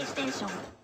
PlayStation